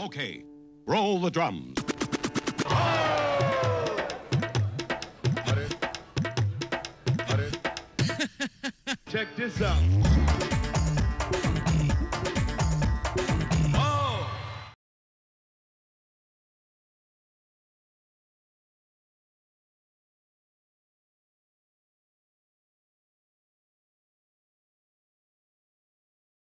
Okay, roll the drums. Check this out.